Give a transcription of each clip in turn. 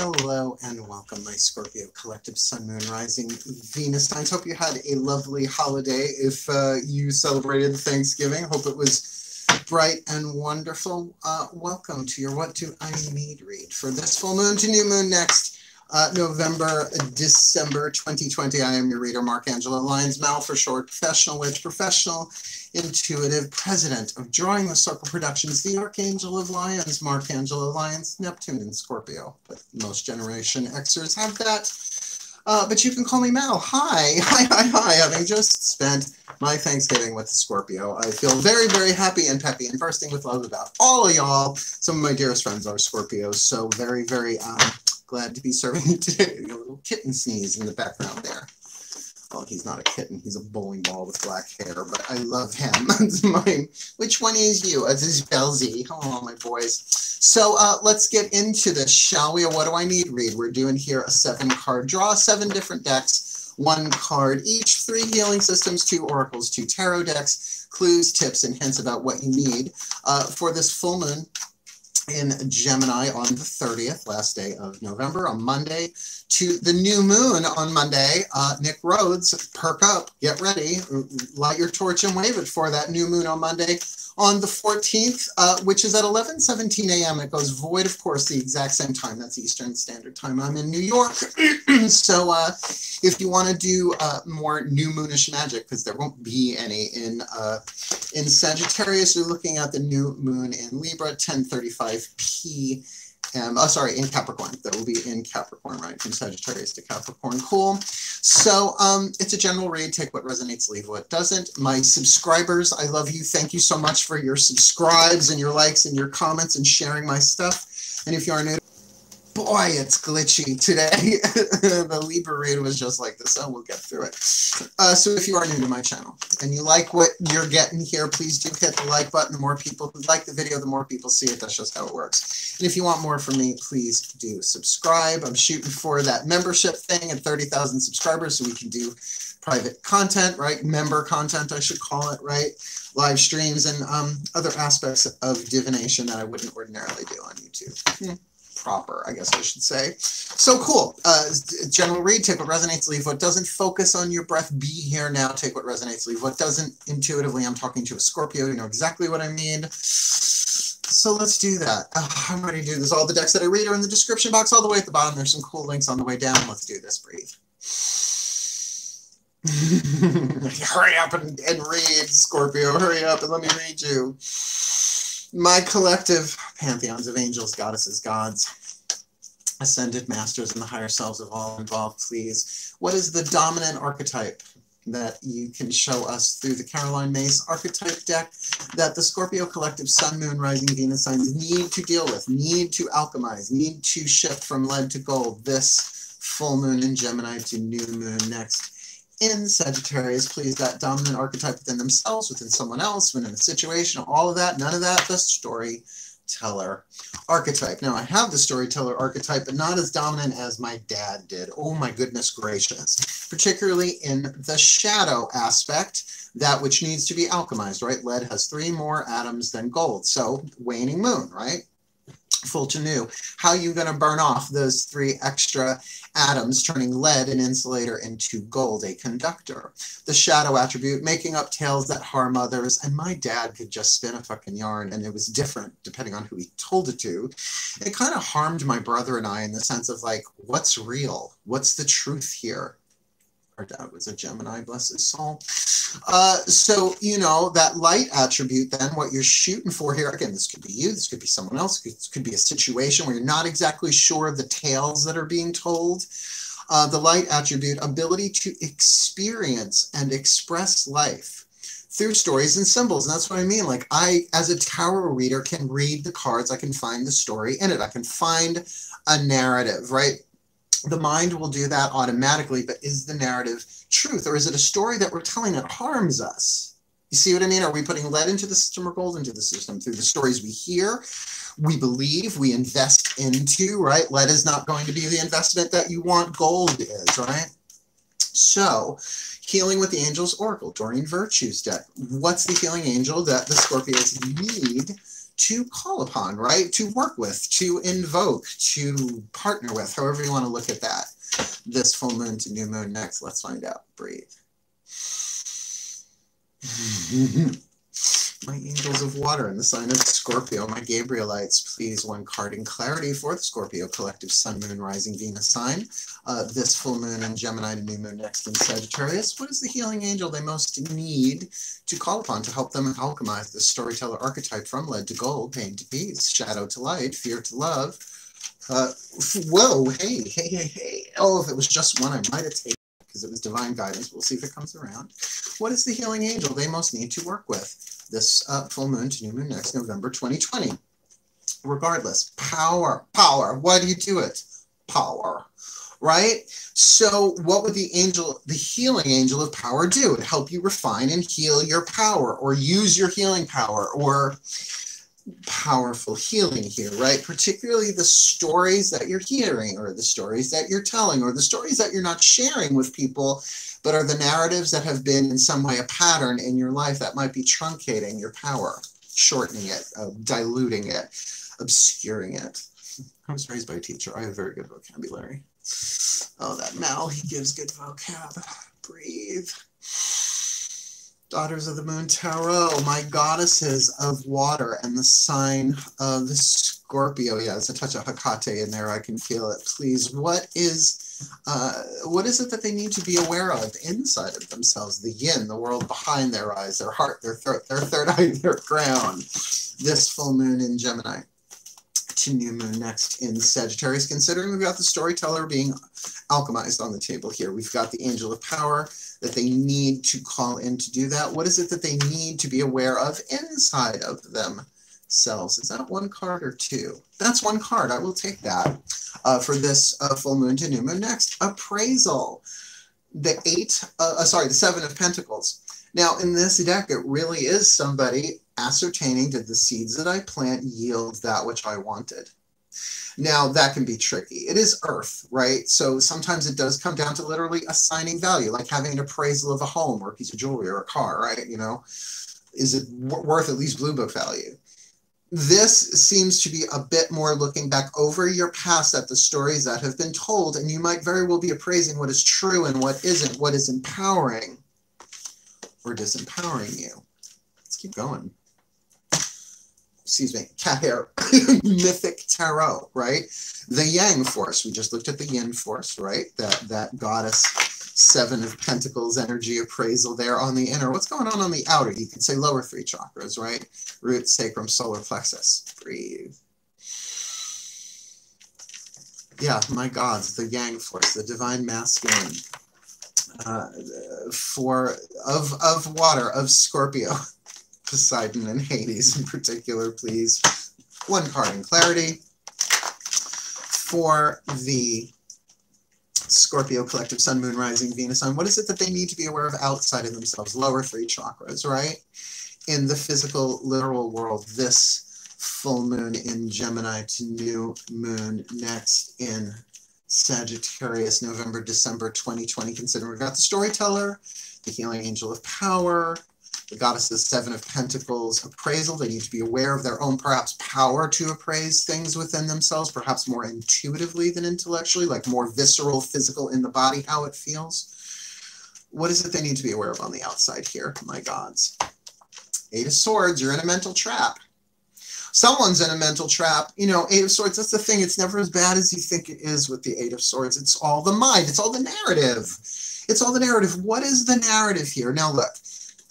Hello and welcome, my Scorpio collective Sun, Moon, Rising, Venus signs. Hope you had a lovely holiday. If uh, you celebrated Thanksgiving, hope it was bright and wonderful. Uh, welcome to your What Do I Need read for this full moon to new moon next uh, November, December 2020. I am your reader, Mark Angelo Lyons, Mal for short, professional witch, professional intuitive, president of Drawing the Circle Productions, the Archangel of Lions, Mark Angelo Lyons, Neptune and Scorpio. But most Generation Xers have that. Uh, but you can call me Mal. Hi, hi, hi, hi. Having just spent my Thanksgiving with the Scorpio, I feel very, very happy and peppy and bursting with love about all of y'all. Some of my dearest friends are Scorpios, so very, very um, glad to be serving you today. A little kitten sneeze in the background there. Well, he's not a kitten. He's a bowling ball with black hair, but I love him. Mine. Which one is you? This is Belzy. Oh, my boys. So uh, let's get into this, shall we? What do I need read? We're doing here a seven card draw, seven different decks, one card each, three healing systems, two oracles, two tarot decks, clues, tips, and hints about what you need uh, for this full moon in Gemini on the 30th, last day of November, on Monday, to the new moon on Monday. Uh, Nick Rhodes, perk up, get ready, light your torch and wave it for that new moon on Monday on the 14th, uh, which is at 11:17 a.m. It goes void, of course, the exact same time. That's Eastern Standard Time. I'm in New York, so uh, if you want to do uh, more new moonish magic, because there won't be any in uh, in Sagittarius, you're looking at the new moon in Libra, 10:35 p. Um, oh, sorry, in Capricorn. That will be in Capricorn, right? From Sagittarius to Capricorn. Cool. So um, it's a general read. Take what resonates, leave what doesn't. My subscribers, I love you. Thank you so much for your subscribes and your likes and your comments and sharing my stuff. And if you are new, boy, it's glitchy today. the Libra read was just like this. Oh, we'll get through it. Uh, so if you are new to my channel and you like what you're getting here, please do hit the like button. The more people who like the video, the more people see it. That's just how it works. And if you want more from me, please do subscribe. I'm shooting for that membership thing at 30,000 subscribers so we can do private content, right? Member content, I should call it, right? Live streams and um, other aspects of divination that I wouldn't ordinarily do on YouTube. Hmm proper, I guess I should say. So cool. Uh, general read, take what resonates, leave what doesn't. Focus on your breath. Be here now. Take what resonates, leave what doesn't. Intuitively, I'm talking to a Scorpio. You know exactly what I mean. So let's do that. Uh, I'm ready to do this. All the decks that I read are in the description box all the way at the bottom. There's some cool links on the way down. Let's do this. Breathe. hurry up and, and read, Scorpio. Hurry up and let me read you my collective pantheons of angels, goddesses, gods, ascended masters, and the higher selves of all involved, please. What is the dominant archetype that you can show us through the Caroline Myss archetype deck that the Scorpio collective Sun, Moon, Rising, Venus signs need to deal with, need to alchemize, need to shift from lead to gold this full moon in Gemini to new moon next in Sagittarius, please, that dominant archetype within themselves, within someone else, within a situation, all of that, none of that, the storyteller archetype. Now, I have the storyteller archetype, but not as dominant as my dad did. Oh my goodness gracious. Particularly in the shadow aspect, that which needs to be alchemized, right? Lead has three more atoms than gold. So, waning moon, right? Full to new. How are you going to burn off those three extra atoms, turning lead, an insulator, into gold, a conductor? The shadow attribute, making up tales that harm others. And my dad could just spin a fucking yarn, and it was different depending on who he told it to. It kind of harmed my brother and I in the sense of like, what's real? What's the truth here? Our dad was a Gemini, bless his soul. Uh, so, you know, that light attribute, then what you're shooting for here, again, this could be you, this could be someone else, this could be a situation where you're not exactly sure of the tales that are being told. Uh, the light attribute, ability to experience and express life through stories and symbols. And that's what I mean. Like I, as a tarot reader, can read the cards. I can find the story in it. I can find a narrative, right? The mind will do that automatically, but is the narrative truth? Or is it a story that we're telling that harms us? You see what I mean? Are we putting lead into the system or gold into the system through the stories we hear, we believe, we invest into, right? Lead is not going to be the investment that you want gold is, right? So, healing with the Angels Oracle, Doreen Virtue's deck. What's the healing angel that the Scorpios need to call upon, right? To work with, to invoke, to partner with, however you want to look at that. This full moon to new moon next. Let's find out. Breathe. my angels of water and the sign of Scorpio, my Gabrielites, please one card in clarity for the Scorpio collective Sun, Moon, Rising, Venus sign. Uh, this full moon in Gemini, the new moon next in Sagittarius. What is the healing angel they most need to call upon to help them alchemize the storyteller archetype from lead to gold, pain to peace, shadow to light, fear to love? Uh, whoa, hey, hey, hey, hey. Oh, if it was just one, I might have taken because it was divine guidance. We'll see if it comes around. What is the healing angel they most need to work with? this uh, full moon to new moon next November 2020. Regardless, power, power. Why do you do it? Power, right? So, what would the angel, the healing angel of power do? It help you refine and heal your power, or use your healing power, or powerful healing here, right? Particularly the stories that you're hearing, or the stories that you're telling, or the stories that you're not sharing with people but are the narratives that have been in some way a pattern in your life that might be truncating your power, shortening it, uh, diluting it, obscuring it. I was raised by a teacher. I have very good vocabulary. Oh, that Mal, he gives good vocab. Breathe. Daughters of the Moon Tarot, my goddesses of water and the sign of the Scorpio. Yeah, there's a touch of Hecate in there. I can feel it. Please, what is uh, what is it that they need to be aware of inside of themselves? The yin, the world behind their eyes, their heart, their throat, their third eye, their crown. This full moon in Gemini to new moon next in Sagittarius, considering we've got the storyteller being alchemized on the table here. We've got the angel of power that they need to call in to do that. What is it that they need to be aware of inside of themselves? Is that one card or two? That's one card. I will take that uh, for this uh, full moon to new moon. Next, appraisal. The eight, uh, uh, sorry, the seven of pentacles. Now, in this deck, it really is somebody ascertaining did the seeds that I plant yield that which I wanted. Now, that can be tricky. It is earth, right? So sometimes it does come down to literally assigning value, like having an appraisal of a home or a piece of jewelry or a car, right? You know, is it worth at least blue book value? this seems to be a bit more looking back over your past at the stories that have been told, and you might very well be appraising what is true and what isn't, what is empowering or disempowering you. Let's keep going. Excuse me, hair, mythic tarot, right? The yang force. We just looked at the yin force, right? That that goddess seven of pentacles energy appraisal there on the inner. What's going on on the outer? You could say lower three chakras, right? Root, sacrum, solar plexus. Breathe. Yeah, my gods, the yang force, the divine masculine. Uh, for of of water of Scorpio, Poseidon and Hades in particular, please. One card in clarity for the Scorpio collective sun, moon, rising, Venus sun. What is it that they need to be aware of outside of themselves? Lower three chakras, right? In the physical, literal world, this full moon in Gemini to new moon next in Sagittarius, November, December 2020. Considering we've got the storyteller, the healing angel of power, the goddesses seven of pentacles appraisal they need to be aware of their own perhaps power to appraise things within themselves perhaps more intuitively than intellectually like more visceral physical in the body how it feels. What is it they need to be aware of on the outside here? My gods. Eight of swords you're in a mental trap. Someone's in a mental trap. You know eight of swords that's the thing it's never as bad as you think it is with the eight of swords. It's all the mind it's all the narrative. It's all the narrative. What is the narrative here? Now look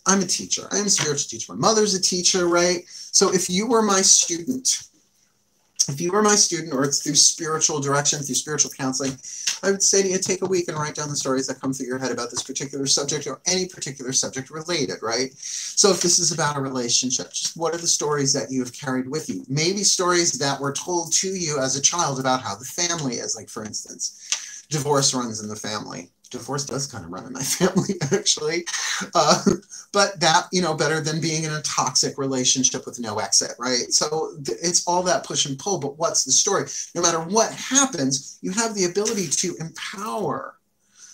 I'm a teacher. I'm a spiritual teacher. My mother's a teacher, right? So if you were my student, if you were my student or it's through spiritual direction, through spiritual counseling, I would say to you, take a week and write down the stories that come through your head about this particular subject or any particular subject related, right? So if this is about a relationship, just what are the stories that you have carried with you? Maybe stories that were told to you as a child about how the family is, like for instance, divorce runs in the family divorce does kind of run in my family actually uh, but that you know better than being in a toxic relationship with no exit right so th- it's all that push and pull but what's the story no matter what happens you have the ability to empower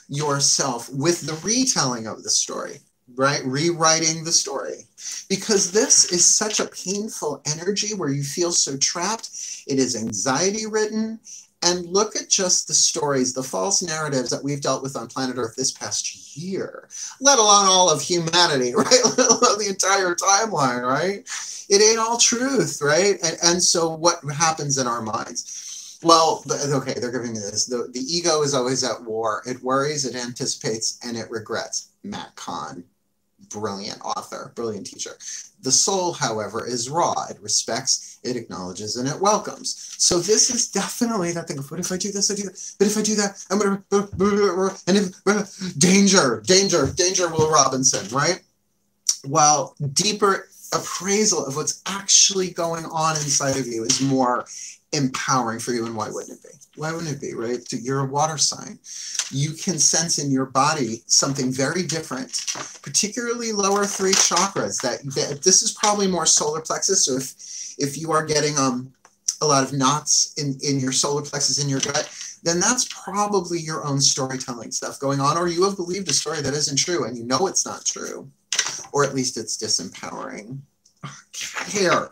yourself with the retelling of the story right? Rewriting the story. Because this is such a painful energy where you feel so trapped. It is anxiety ridden. And look at just the stories, the false narratives that we've dealt with on planet Earth this past year, let alone all of humanity, right? let alone the entire timeline, right? It ain't all truth, right? And, and so what happens in our minds? Well, okay, they're giving me this. The, the ego is always at war. It worries, it anticipates, and it regrets. Matt Kahn brilliant author, brilliant teacher. The soul, however, is raw. It respects, it acknowledges, and it welcomes. So this is definitely that thing of, what if I do this, I do that, but if I do that, I'm to, and if, danger, danger, danger, Will Robinson, right? While deeper appraisal of what's actually going on inside of you is more empowering for you, and why wouldn't it be? Why wouldn't it be, right? You're a water sign. You can sense in your body something very different, particularly lower three chakras. That, that this is probably more solar plexus. So if if you are getting um a lot of knots in in your solar plexus in your gut, then that's probably your own storytelling stuff going on, or you have believed a story that isn't true and you know it's not true, or at least it's disempowering. Hair.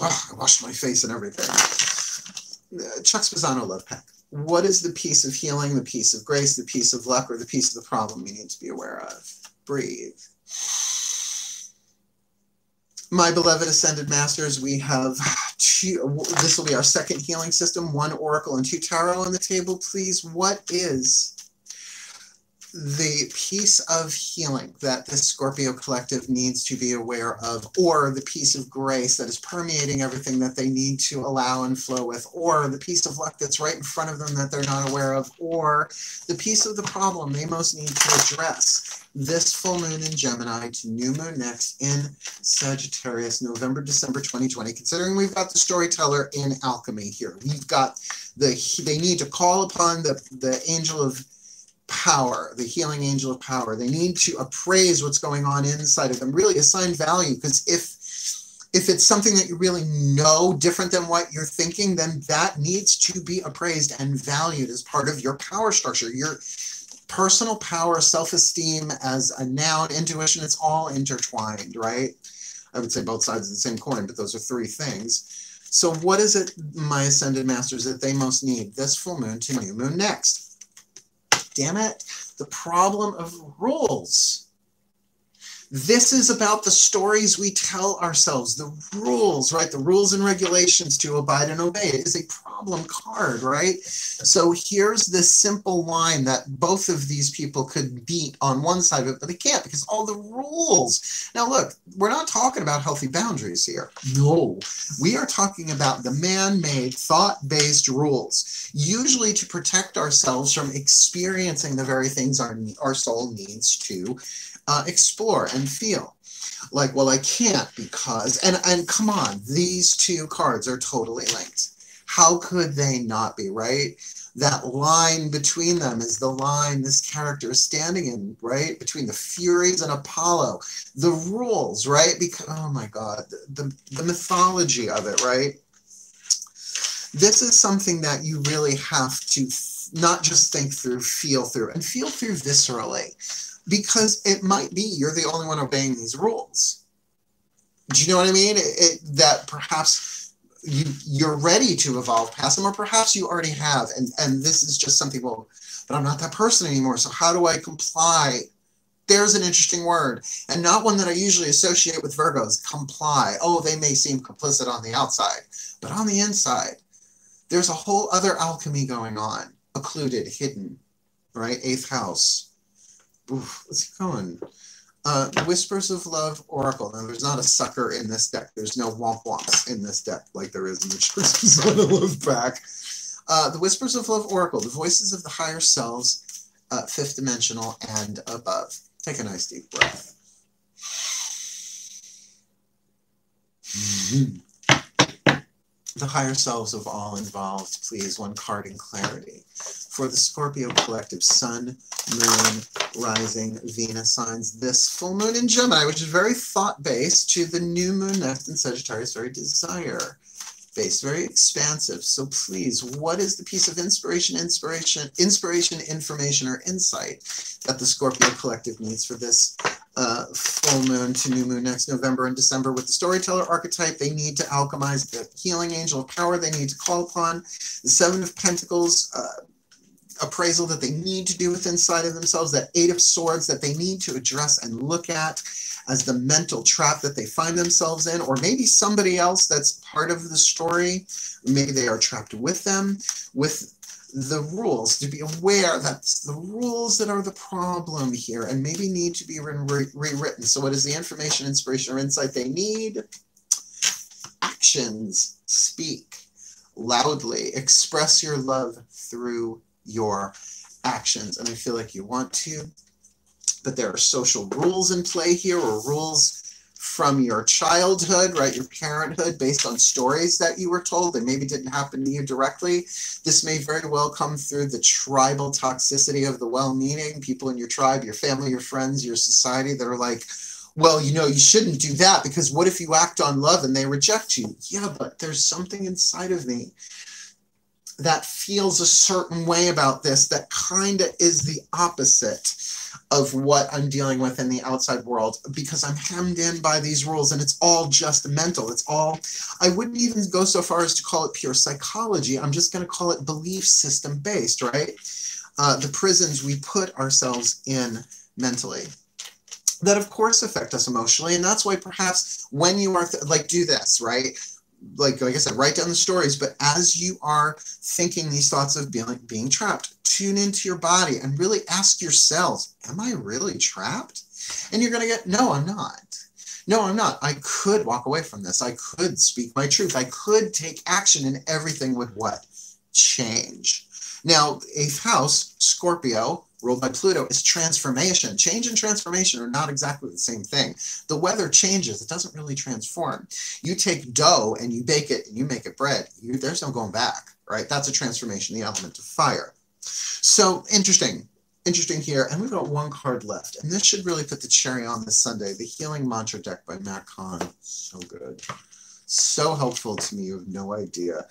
Oh, I washed my face and everything. Chuck Spezzano Love Pack. What is the piece of healing, the piece of grace, the piece of luck, or the piece of the problem you need to be aware of? Breathe. My beloved Ascended Masters, we have two, this will be our second healing system, one Oracle and two Tarot on the table. Please, what is the piece of healing that the Scorpio collective needs to be aware of, or the piece of grace that is permeating everything that they need to allow and flow with, or the piece of luck that's right in front of them that they're not aware of, or the piece of the problem they most need to address. This full moon in Gemini to new moon next in Sagittarius, November, December 2020. Considering we've got the storyteller in alchemy here, we've got the they need to call upon the the angel of power, the healing angel of power. They need to appraise what's going on inside of them, really assign value. Because if if it's something that you really know different than what you're thinking, then that needs to be appraised and valued as part of your power structure. Your personal power, self-esteem as a noun, intuition, it's all intertwined, right? I would say both sides of the same coin, but those are three things. So what is it, my ascended masters, that they most need this full moon to new moon next? Damn it, the problem of rules. This is about the stories we tell ourselves, the rules, right? The rules and regulations to abide and obey. It is a problem card, right? So here's this simple line that both of these people could beat on one side of it, but they can't because all the rules. Now, look, we're not talking about healthy boundaries here. No, we are talking about the man made, thought based rules, usually to protect ourselves from experiencing the very things our, our soul needs to uh, explore and feel. Like, well, I can't because, and, and come on, these two cards are totally linked. How could they not be, right? That line between them is the line this character is standing in, right? Between the Furies and Apollo. The rules, right? Because, oh my God, the, the, the mythology of it, right? This is something that you really have to not just think through, feel through, and feel through viscerally because it might be you're the only one obeying these rules. Do you know what I mean? It, it, that perhaps you you're ready to evolve past them, or perhaps you already have, and and this is just something. Well, but I'm not that person anymore. So how do I comply? There's an interesting word, and not one that I usually associate with Virgos. Comply. Oh, they may seem complicit on the outside, but on the inside, there's a whole other alchemy going on, occluded, hidden, right? Eighth house Oof, let's keep going. Uh, Whispers of Love Oracle. Now, there's not a sucker in this deck. There's no womp womps in this deck like there is in the Whispers of Love pack. Uh, the Whispers of Love Oracle, the voices of the higher selves, uh, fifth dimensional and above. Take a nice deep breath. Mm-hmm. The higher selves of all involved, please, one card in clarity. For the Scorpio collective, Sun, Moon, Rising, Venus signs this full moon in Gemini, which is very thought-based, to the new moon next in Sagittarius, very desire based, very expansive. So please, what is the piece of inspiration, inspiration, inspiration, information, or insight that the Scorpio collective needs for this uh, full moon to new moon next November and December with the storyteller archetype. They need to alchemize the healing angel of power they need to call upon. The Seven of Pentacles uh, appraisal that they need to do with inside of themselves. That Eight of Swords that they need to address and look at as the mental trap that they find themselves in, or maybe somebody else that's part of the story. Maybe they are trapped with them, with the rules, to be aware that the rules that are the problem here and maybe need to be re rewritten. So, what is the information, inspiration, or insight they need? Actions. Speak loudly. Express your love through your actions. And I feel like you want to, but there are social rules in play here or rules from your childhood, right, your parenthood, based on stories that you were told that maybe didn't happen to you directly. This may very well come through the tribal toxicity of the well meaning people in your tribe, your family, your friends, your society that are like, well, you know, you shouldn't do that because what if you act on love and they reject you? Yeah, but there's something inside of me that feels a certain way about this that kind of is the opposite of what I'm dealing with in the outside world because I'm hemmed in by these rules and it's all just mental. It's all, I wouldn't even go so far as to call it pure psychology. I'm just going to call it belief system based, right? Uh, the prisons we put ourselves in mentally that of course affect us emotionally and that's why perhaps when you are like do this right like like I said, write down the stories. But as you are thinking these thoughts of being being trapped, tune into your body and really ask yourselves, "Am I really trapped?" And you're gonna get, "No, I'm not." No, I'm not. I could walk away from this. I could speak my truth. I could take action, and everything would what change. Now, eighth house, Scorpio, ruled by Pluto is transformation. Change and transformation are not exactly the same thing. The weather changes, it doesn't really transform. You take dough and you bake it and you make it bread, you, there's no going back, right? That's a transformation, the element of fire. So interesting, interesting here. And we've got one card left. And this should really put the cherry on this Sunday. The Healing Mantra deck by Matt Kahn. So good so helpful to me. You have no idea.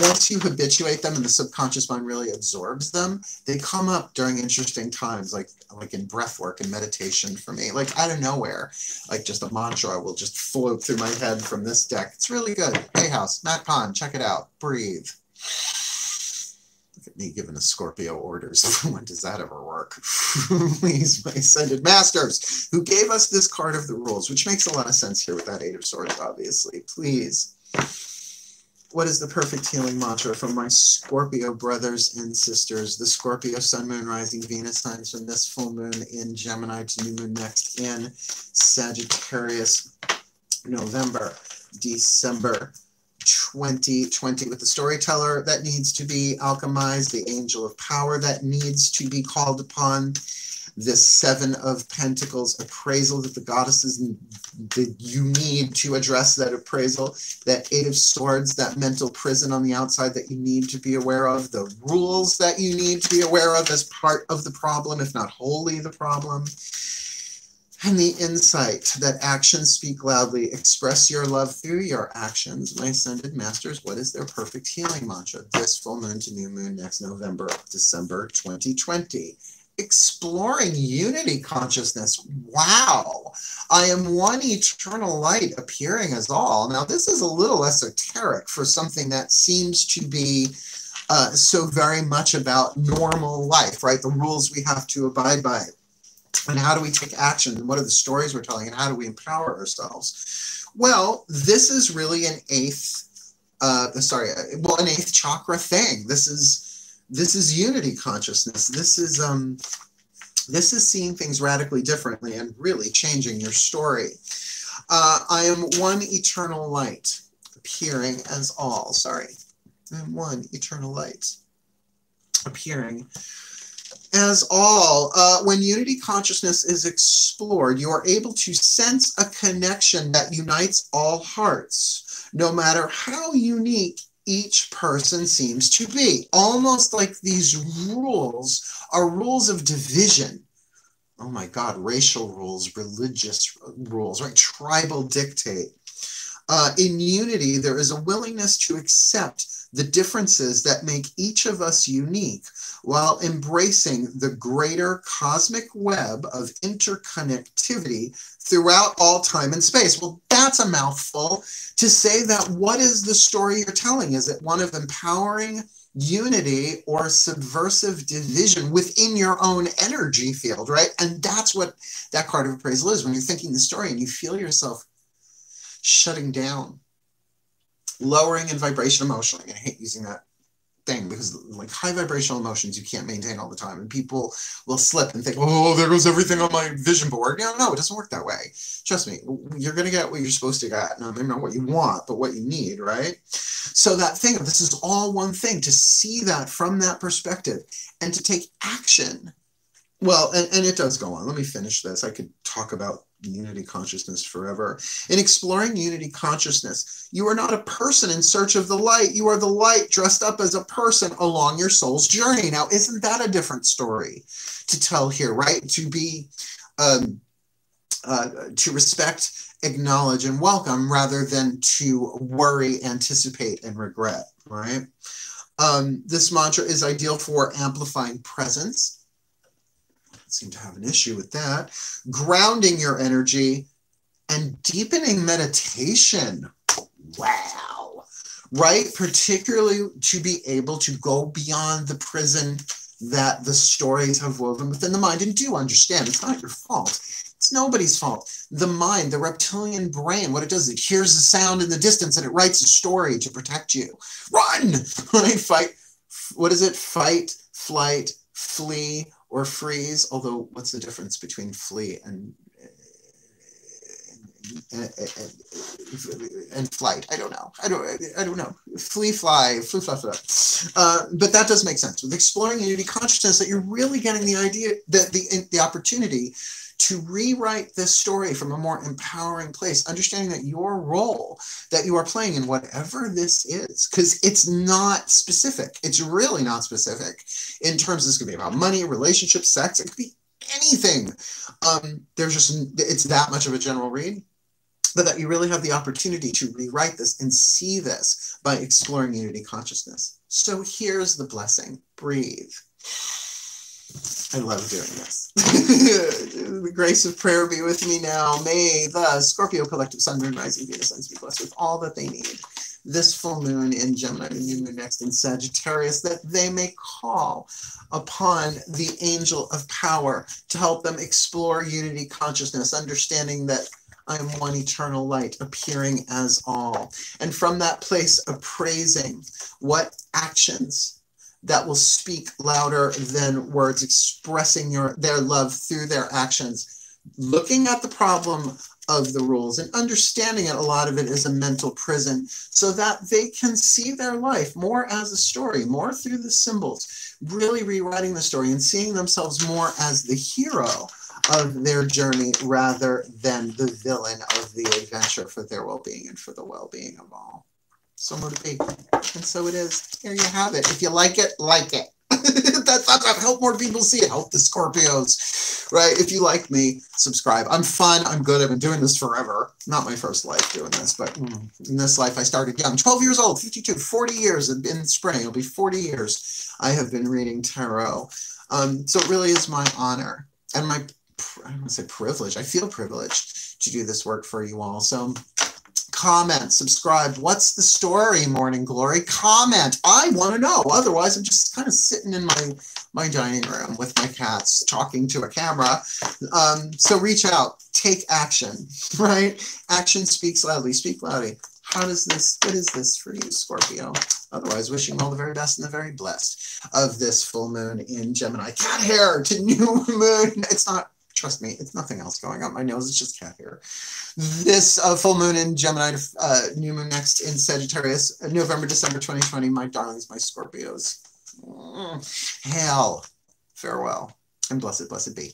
Once you habituate them and the subconscious mind really absorbs them, they come up during interesting times, like like in breath work and meditation for me, like out of nowhere, like just a mantra will just float through my head from this deck. It's really good. Hay House, Matt Kahn, check it out. Breathe me giving a Scorpio orders. when does that ever work? Please, my ascended masters, who gave us this card of the rules, which makes a lot of sense here with that Eight of Swords, obviously. Please. What is the perfect healing mantra from my Scorpio brothers and sisters? The Scorpio Sun, Moon, Rising, Venus signs from this full moon in Gemini to new moon next in Sagittarius, November, December, 2020 with the storyteller that needs to be alchemized, the angel of power that needs to be called upon, the seven of pentacles appraisal that the goddesses that you need to address that appraisal, that eight of swords, that mental prison on the outside that you need to be aware of, the rules that you need to be aware of as part of the problem, if not wholly the problem and the insight that actions speak loudly. Express your love through your actions. My ascended masters, what is their perfect healing mantra? This full moon to new moon next November, December 2020. Exploring unity consciousness. Wow. I am one eternal light appearing as all. Now, this is a little esoteric for something that seems to be uh, so very much about normal life, right? The rules we have to abide by and how do we take action? And what are the stories we're telling? And how do we empower ourselves? Well this is really an eighth uh sorry uh, well an eighth chakra thing. This is this is unity consciousness. This is um this is seeing things radically differently and really changing your story. Uh, i am one eternal light appearing as all. Sorry. I'm one eternal light appearing as all, uh, when unity consciousness is explored, you are able to sense a connection that unites all hearts, no matter how unique each person seems to be. Almost like these rules are rules of division. Oh my God, racial rules, religious rules, right? Tribal dictate. Uh, in unity, there is a willingness to accept the differences that make each of us unique while embracing the greater cosmic web of interconnectivity throughout all time and space. Well, that's a mouthful to say that what is the story you're telling? Is it one of empowering unity or subversive division within your own energy field, right? And that's what that card of appraisal is when you're thinking the story and you feel yourself shutting down, lowering in vibration emotionally. I hate using that thing because like high vibrational emotions you can't maintain all the time and people will slip and think oh there goes everything on my vision board. No no it doesn't work that way. Trust me you're going to get what you're supposed to get no maybe not what you want but what you need right? So that thing of this is all one thing to see that from that perspective and to take action well and, and it does go on let me finish this i could talk about unity consciousness forever. In exploring unity consciousness, you are not a person in search of the light. You are the light dressed up as a person along your soul's journey. Now, isn't that a different story to tell here, right? To be, um, uh, to respect, acknowledge, and welcome rather than to worry, anticipate, and regret, right? Um, this mantra is ideal for amplifying presence seem to have an issue with that. Grounding your energy and deepening meditation. Wow. Right? Particularly to be able to go beyond the prison that the stories have woven within the mind. And do understand, it's not your fault. It's nobody's fault. The mind, the reptilian brain, what it does, it hears a sound in the distance and it writes a story to protect you. Run! Right? Fight. What is it? Fight, flight, flee, or freeze. Although, what's the difference between flee and and, flight. I don't know. I don't. I don't know. Flee, fly, flee, fly, fly. Uh, but that does make sense with exploring unity consciousness. That you're really getting the idea that the the opportunity to rewrite this story from a more empowering place, understanding that your role that you are playing in whatever this is, because it's not specific. It's really not specific in terms this could be about money, relationships, sex, it could be anything. Um, there's just it's that much of a general read. But that you really have the opportunity to rewrite this and see this by exploring unity consciousness. So here's the blessing breathe. I love doing this. the grace of prayer be with me now. May the Scorpio collective sun, moon, rising, Venus, suns be blessed with all that they need. This full moon in Gemini, the new moon next in Sagittarius, that they may call upon the angel of power to help them explore unity consciousness, understanding that I am one eternal light appearing as all. And from that place of praising, what actions that will speak louder than words, expressing your their love through their actions, looking at the problem of the rules and understanding it a lot of it is a mental prison so that they can see their life more as a story more through the symbols really rewriting the story and seeing themselves more as the hero of their journey rather than the villain of the adventure for their well-being and for the well-being of all somewhere to be. And so it is. Here you have it. If you like it, like it. that's, that's help more people see it. Help the Scorpios, right? If you like me, subscribe. I'm fun. I'm good. I've been doing this forever. Not my first life doing this, but mm, in this life I started young. 12 years old, 52, 40 years in spring. It'll be 40 years I have been reading tarot. Um, so it really is my honor and my, I don't to say privilege. I feel privileged to do this work for you all. So comment, subscribe. What's the story, Morning Glory? Comment. I want to know. Otherwise, I'm just kind of sitting in my my dining room with my cats talking to a camera. Um, so reach out, take action, right? Action speaks loudly. Speak loudly. How does this, what is this for you, Scorpio? Otherwise, wishing all the very best and the very blessed of this full moon in Gemini. Cat hair to new moon. It's not Trust me, it's nothing else going on my nose. It's just cat hair. This uh, full moon in Gemini, uh, new moon next in Sagittarius, uh, November, December 2020. My darlings, my Scorpios. Mm, hell, farewell, and blessed, blessed be.